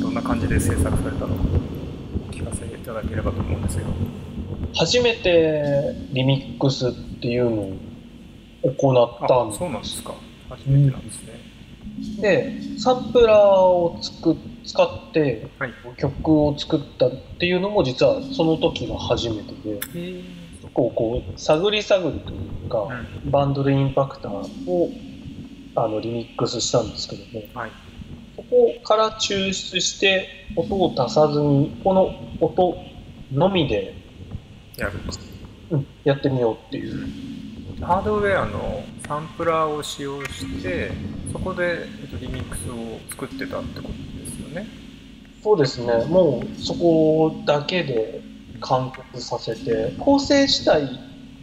どんな感じで制作されたのかお聞かせいただければと思うんですけど初めてリミックスっていうのを行ったんあそうなんですか。初めてなんですね、でサンプラーをつく使ってはい。曲を作ったっていうのも実はその時が初めてで。へえ。こう探り探りというか、うん。バンドルインパクターをあのリミックスしたんですけども。はいそこから抽出して音を足さずにこの音のみで、やるうんやってみようっていう。ハードウェアのサンプラーを使用してそこで、えっと、リミックスを作ってたってことですよね。そうですね。もうそこだけで完結させて構成自体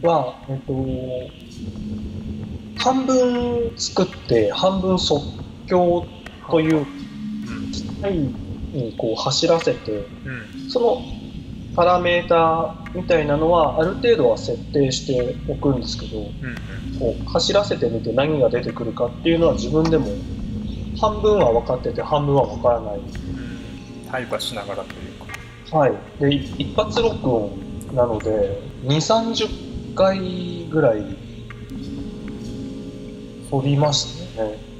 は、えっと、半分作って半分即興といううん機械にこう走らせてうんそのパラメーターみたいなのはある程度は設定しておくんですけどこう走らせてみて何が出てくるかっていうのは自分でも半分は分かってて半分は分からない。うん対話しながらというかはい。で、い一発録音なので、2、30回ぐらい撮りましたね。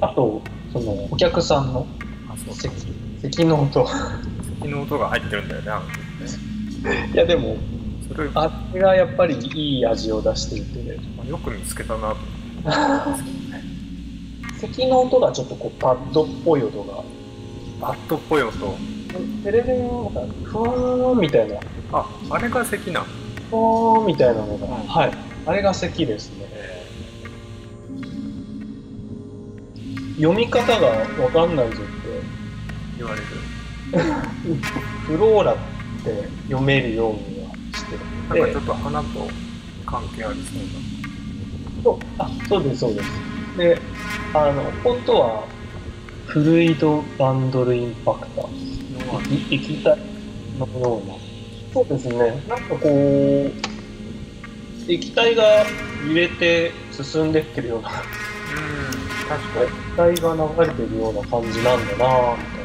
あと、その、お客さんのあそう。席、席の音。席の音が入ってるんだよねあの時ねいや、でも、それ、あれがやっぱりいい味を出していて、まあよく見つけたなと。思ったんですけどね席の音がちょっとこう、パッドっぽい音が、バットっぽい音。テレビのなんか、ふわーんみたいな、ああれが席なん。ふわーんみたいなのが、うん。はい。あれが席ですね。読み方がわかんないぞって、言われる。フローラって読めるようにはして。るなんかちょっと花と関係ありそうな。そう。あそうですそうです。であの本当はフルイドバンドルインパクター。液液体のような。そうですね。なんかこう液体が揺れて進んでってるような。うん確か液体が流れてるような感じなん。だなぁみたい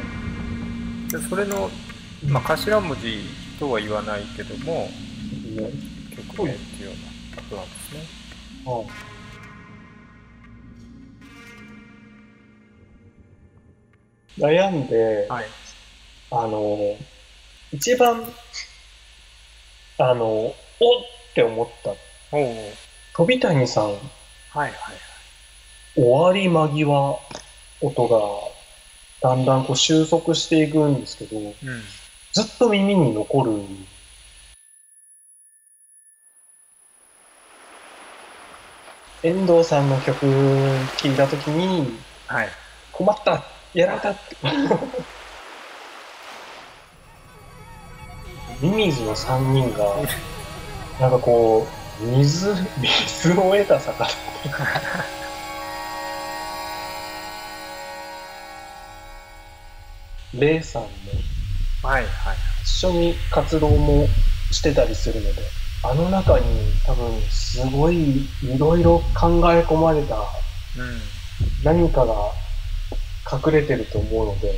にでそれの、まあ、頭文字とは言わないけどもなね曲名っていうようなことなんですね。はい。悩んで、はい。あの、一番、あの、おって思った。飛谷さん、はいはい終わり間際、音が、だんだんこう収束していくんですけど、うんずっと耳に残る。遠藤さんの曲聴いたときに、はい困ったやられたって。ミミズの3人が、なんかこう、水、水を得た魚。レイさんもはいはい。一緒に活動もしてたりするので、あの中に多分すごいいろいろ考え込まれたうん。何かが隠れてると思うので、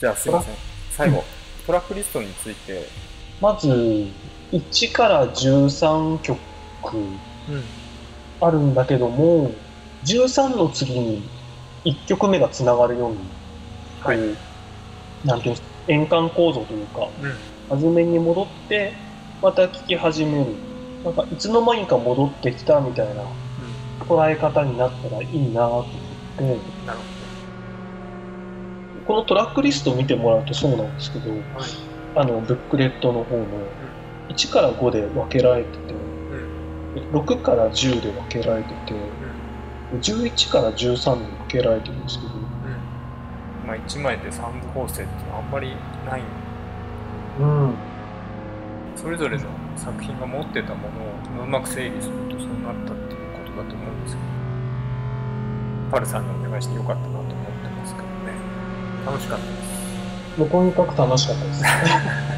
じゃあすいません。最後トラックリストについて。まず1から13曲。うんあるんだけども、13の次に1曲目がつながるように、こう、はい。なんていうんですか、円環構造というか、うん。初めに戻って、また聴き始める。なんか、いつの間にか戻ってきたみたいな捉え方になったらいいなと思って、なるこのトラックリストを見てもらうとそうなんですけど、はいあの、ブックレットの方の1から5で分けられてて、うん6から10で分けられてて、11から13に分けられてるんですけど、うん。まあ1枚で3部構成っていうのはあんまりない。うん、それぞれの作品が持ってたものをうまく整理するとそうなったっていうことだと思うんですけど。パルさんにお願いしてよかったなと思ってますけどね。楽しかったです。もうとにかく楽しかったです。